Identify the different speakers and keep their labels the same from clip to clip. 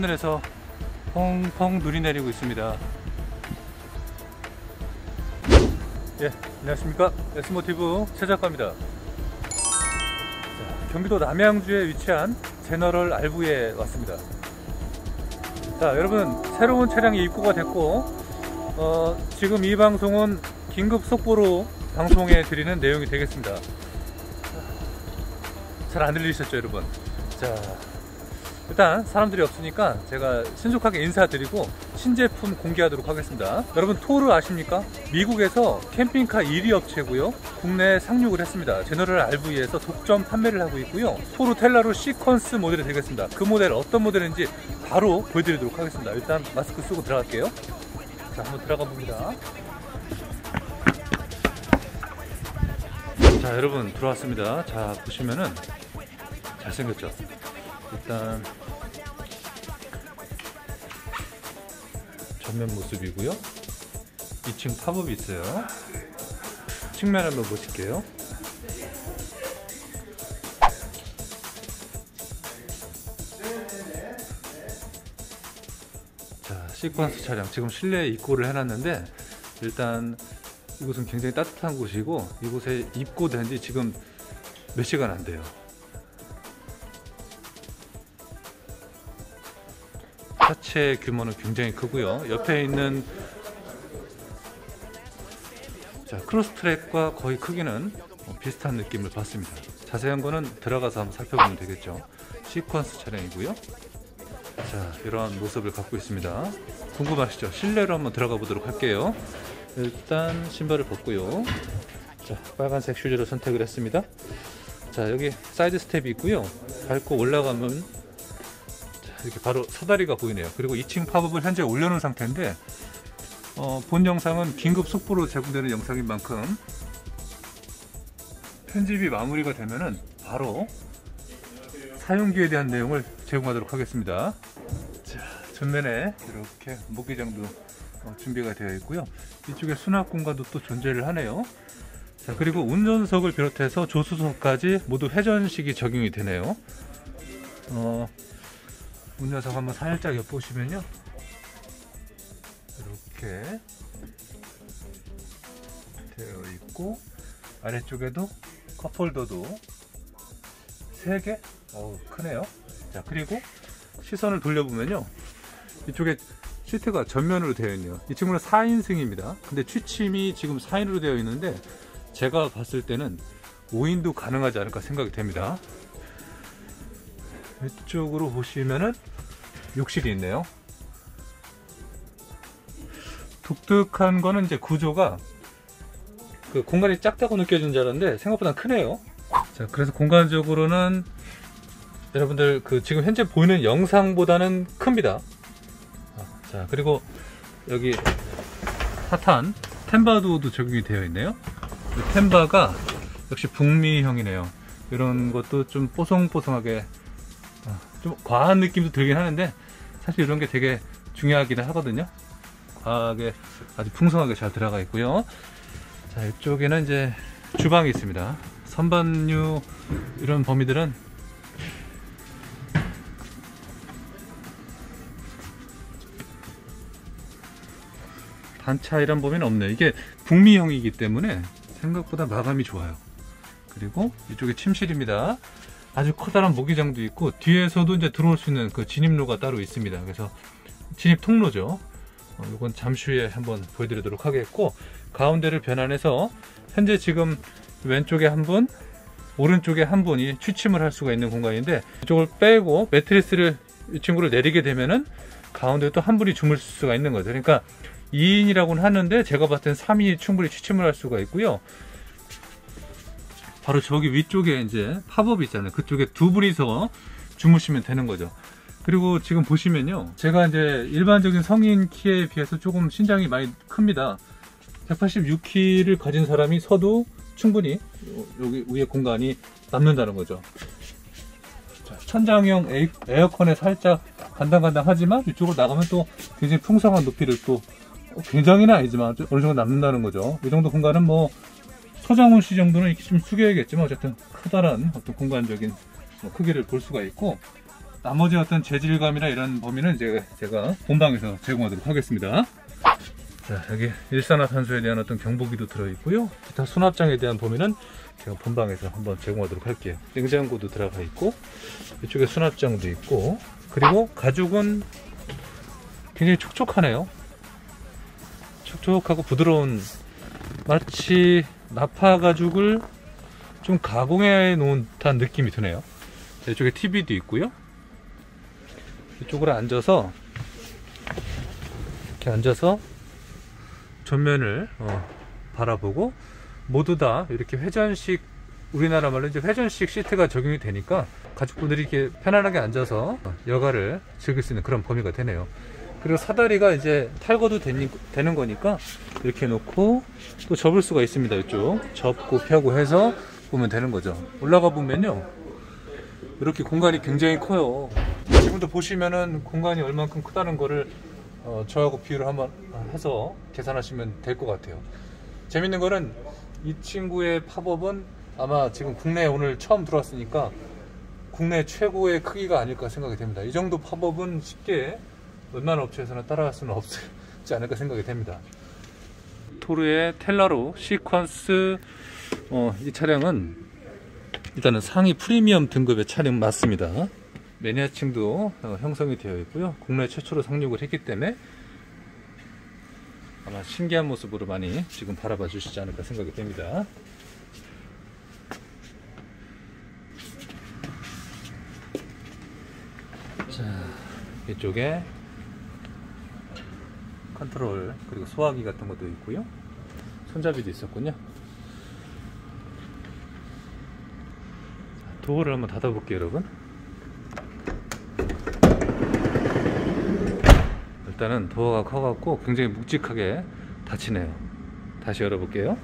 Speaker 1: 하늘에서 펑펑 눈이 내리고 있습니다. 예, 안녕하십니까. S모티브 최 작가입니다. 자, 경기도 남양주에 위치한 제너럴 알부에 왔습니다. 자, 여러분, 새로운 차량이 입고가 됐고, 어, 지금 이 방송은 긴급 속보로 방송해 드리는 내용이 되겠습니다. 잘 안 들리셨죠, 여러분? 자, 일단 사람들이 없으니까 제가 신속하게 인사드리고 신제품 공개하도록 하겠습니다. 여러분 토르 아십니까? 미국에서 캠핑카 1위 업체고요. 국내에 상륙을 했습니다. 제너럴 RV에서 독점 판매를 하고 있고요. 토르 텔라로 시퀀스 모델이 되겠습니다. 그 모델 어떤 모델인지 바로 보여드리도록 하겠습니다. 일단 마스크 쓰고 들어갈게요. 자, 한번 들어가 봅니다. 자, 여러분 들어왔습니다. 자, 보시면은 잘생겼죠? 일단 전면 모습이고요. 2층 팝업이 있어요. 측면 한번 보실게요. 자 시퀀스 차량. 지금 실내에 입고를 해놨는데 일단 이곳은 굉장히 따뜻한 곳이고 이곳에 입고된 지 지금 몇 시간 안 돼요 하체 규모는 굉장히 크고요. 옆에 있는 자, 크로스 트랙과 거의 크기는 비슷한 느낌을 받습니다. 자세한 거는 들어가서 한번 살펴보면 되겠죠. 시퀀스 차량이고요. 자, 이러한 모습을 갖고 있습니다. 궁금하시죠? 실내로 한번 들어가 보도록 할게요. 일단 신발을 벗고요. 자, 빨간색 슈즈를 선택을 했습니다. 자, 여기 사이드 스텝이 있고요. 밟고 올라가면 이렇게 바로 사다리가 보이네요. 그리고 2층 팝업을 현재 올려놓은 상태인데 어, 본 영상은 긴급 속보로 제공되는 영상인 만큼 편집이 마무리가 되면은 바로 사용기에 대한 내용을 제공하도록 하겠습니다. 자, 전면에 이렇게 모기장도 어, 준비가 되어 있고요. 이쪽에 수납 공간도 또 존재를 하네요. 자, 그리고 운전석을 비롯해서 조수석까지 모두 회전식이 적용이 되네요. 어, 문 녀석 한번 살짝 엿보시면요. 이렇게 되어 있고 아래쪽에도 컵홀더도 3개? 어우 크네요. 자 그리고 시선을 돌려보면요. 이쪽에 시트가 전면으로 되어 있네요. 이 친구는 4인승입니다. 근데 취침이 지금 4인으로 되어 있는데 제가 봤을 때는 5인도 가능하지 않을까 생각이 됩니다 이쪽으로 보시면은 욕실이 있네요. 독특한 거는 이제 구조가 그 공간이 작다고 느껴지는 줄 알았는데 생각보다 크네요. 자, 그래서 공간적으로는 여러분들 그 지금 현재 보이는 영상보다는 큽니다. 자, 그리고 여기 사탄 템바도도 적용이 되어 있네요. 템바가 역시 북미형이네요. 이런 것도 좀 뽀송뽀송하게 좀 과한 느낌도 들긴 하는데 사실 이런 게 되게 중요하기는 하거든요. 과하게 아주 풍성하게 잘 들어가 있고요. 자 이쪽에는 이제 주방이 있습니다. 선반유 이런 범위들은 단차 이런 범위는 없네요. 이게 북미형이기 때문에 생각보다 마감이 좋아요. 그리고 이쪽에 침실입니다 아주 커다란 모기장도 있고 뒤에서도 이제 들어올 수 있는 그 진입로가 따로 있습니다. 그래서 진입 통로죠. 어, 이건 잠시 후에 한번 보여드리도록 하겠고 가운데를 변환해서 현재 지금 왼쪽에 한 분, 오른쪽에 한 분이 취침을 할 수가 있는 공간인데 이쪽을 빼고 매트리스를 이 친구를 내리게 되면은 가운데 또 한 분이 주무실 수가 있는 거죠. 그러니까 2인이라고는 하는데 제가 봤을 땐 3인이 충분히 취침을 할 수가 있고요. 바로 저기 위쪽에 이제 팝업이 있잖아요. 그쪽에 두 분이서 주무시면 되는 거죠. 그리고 지금 보시면요. 제가 이제 일반적인 성인 키에 비해서 조금 신장이 많이 큽니다. 186키를 가진 사람이 서도 충분히 여기 위에 공간이 남는다는 거죠. 천장형 에어컨에 살짝 간당간당 하지만 이쪽으로 나가면 또 굉장히 풍성한 높이를 또 굉장히는 아니지만 어느 정도 남는다는 거죠. 이 정도 공간은 뭐 서장훈 씨 정도는 이렇게 좀 숙여야겠지만 어쨌든 커다란 어떤 공간적인 뭐 크기를 볼 수가 있고 나머지 어떤 재질감이나 이런 범위는 이제 제가 본방에서 제공하도록 하겠습니다. 자, 여기 일산화탄소에 대한 어떤 경보기도 들어있고요. 기타 수납장에 대한 범위는 제가 본방에서 한번 제공하도록 할게요. 냉장고도 들어가 있고, 이쪽에 수납장도 있고, 그리고 가죽은 굉장히 촉촉하네요. 촉촉하고 부드러운, 마치 나파 가죽을 좀 가공해 놓은 듯한 느낌이 드네요. 자, 이쪽에 TV도 있고요. 이쪽으로 앉아서, 이렇게 앉아서 전면을 어, 바라보고 모두 다 이렇게 회전식 우리나라 말로 이제 회전식 시트가 적용이 되니까 가족분들이 이렇게 편안하게 앉아서 여가를 즐길 수 있는 그런 범위가 되네요. 그리고 사다리가 이제 탈거도 되니, 되는 거니까 이렇게 놓고 또 접을 수가 있습니다. 이쪽 접고 펴고 해서 보면 되는 거죠. 올라가 보면요. 이렇게 공간이 굉장히 커요. 지금도 보시면은 공간이 얼만큼 크다는 거를 어, 저하고 비교를 한번 해서 계산하시면 될 것 같아요. 재밌는 거는 이 친구의 팝업은 아마 지금 국내에 오늘 처음 들어왔으니까 국내 최고의 크기가 아닐까 생각이 됩니다. 이 정도 팝업은 쉽게 웬만한 업체에서는 따라갈 수는 없지 않을까 생각이 됩니다. 토르의 텔라로 시퀀스 어, 이 차량은 일단은 상위 프리미엄 등급의 차량 맞습니다. 매니아층도 어, 형성이 되어 있고요. 국내 최초로 상륙을 했기 때문에 아마 신기한 모습으로 많이 지금 바라봐 주시지 않을까 생각이 됩니다. 자, 이쪽에 컨트롤 그리고 소화기 같은 것도 있고요. 손잡이도 있었군요. 도어를 한번 닫아 볼게요, 여러분. 일단은 도어가 커갖고 굉장히 묵직하게 닫히네요. 다시 열어볼게요.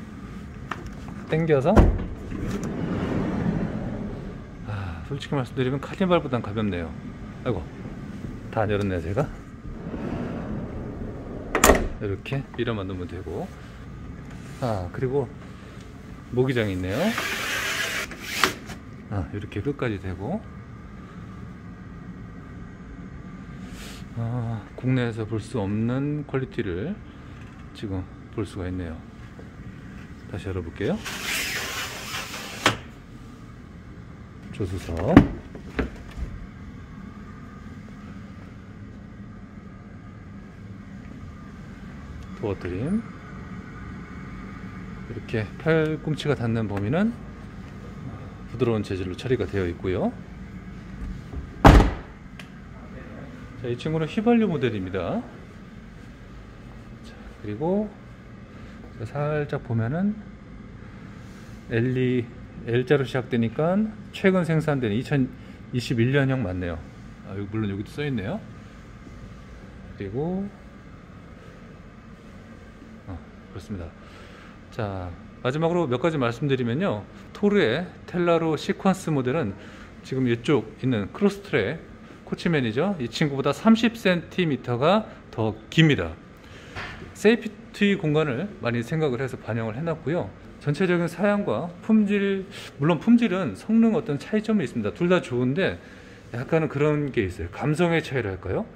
Speaker 1: 당겨서. 아, 솔직히 말씀드리면 카니발보단 가볍네요. 아이고, 다 안 열었네요, 제가. 이렇게 밀어만 놓으면 되고. 아, 그리고 모기장이 있네요. 아, 이렇게 끝까지 되고. 아, 국내에서 볼 수 없는 퀄리티를 지금 볼 수가 있네요. 다시 열어볼게요. 조수석. 도어 트림. 이렇게 팔꿈치가 닿는 범위는 부드러운 재질로 처리가 되어 있고요. 자, 이 친구는 휘발유 모델입니다. 자, 그리고 살짝 보면은 L2, L자로 시작되니까 최근 생산된 2021년형 맞네요. 아, 물론 여기도 써 있네요. 그리고 어, 그렇습니다. 자, 마지막으로 몇 가지 말씀드리면요. 토르의 텔라로 시퀀스 모델은 지금 이쪽 있는 크로스트랙 코치맨이죠. 이 친구보다 30cm가 더 깁니다. safety 공간을 많이 생각을 해서 반영을 해놨고요. 전체적인 사양과 품질, 물론 품질은 성능 어떤 차이점이 있습니다. 둘 다 좋은데 약간은 그런 게 있어요. 감성의 차이랄까요?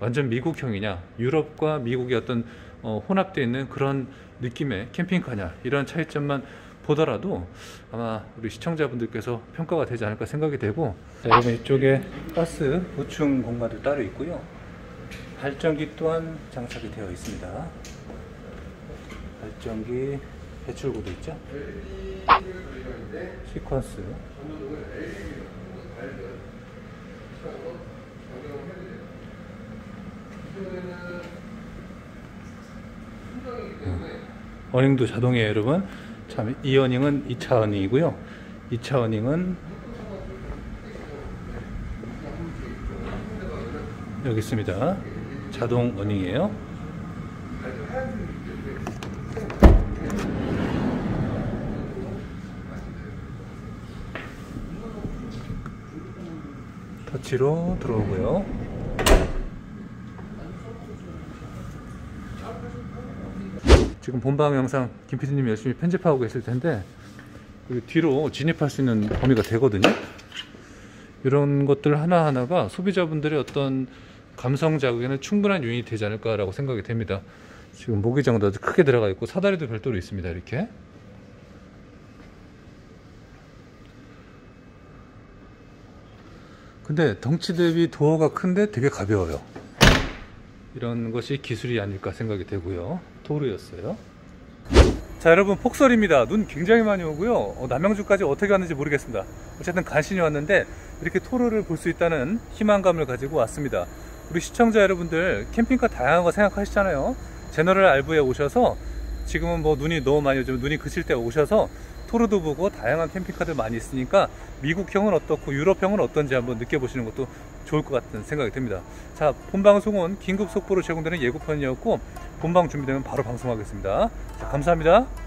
Speaker 1: 완전 미국형이냐, 유럽과 미국의 어떤 어, 혼합되어 있는 그런 느낌의 캠핑카냐, 이런 차이점만 보더라도 아마 우리 시청자분들께서 평가가 되지 않을까 생각이 되고. 자, 여러분 이쪽에 가스 보충 공간도 따로 있고요. 발전기 또한 장착이 되어 있습니다. 발전기 배출구도 있죠? 시퀀스 어닝도 자동이에요 여러분 참, 이 어닝은 2차 어닝이고요. 2차 어닝은 여기 있습니다. 자동 어닝이에요. 터치로 들어오고요. 지금 본방 영상 김 PD님이 열심히 편집하고 계실 텐데 뒤로 진입할 수 있는 범위가 되거든요. 이런 것들 하나하나가 소비자분들의 어떤 감성 자극에는 충분한 요인이 되지 않을까라고 생각이 됩니다. 지금 모기장도 아주 크게 들어가 있고 사다리도 별도로 있습니다. 이렇게. 근데 덩치 대비 도어가 큰데 되게 가벼워요. 이런 것이 기술이 아닐까 생각이 되고요. 토르였어요. 자 여러분 폭설입니다. 눈 굉장히 많이 오고요. 어, 남양주까지 어떻게 왔는지 모르겠습니다. 어쨌든 간신히 왔는데 이렇게 토르를 볼 수 있다는 희망감을 가지고 왔습니다. 우리 시청자 여러분들 캠핑카 다양한 거 생각하시잖아요. 제너럴 알부에 오셔서 지금은 뭐 눈이 너무 많이 오죠. 눈이 그칠 때 오셔서 토르도 보고 다양한 캠핑카들 많이 있으니까 미국형은 어떻고 유럽형은 어떤지 한번 느껴보시는 것도 좋을 것 같은 생각이 듭니다. 자, 본방송은 긴급 속보로 제공되는 예고편이었고 본방 준비되면 바로 방송하겠습니다. 자, 감사합니다.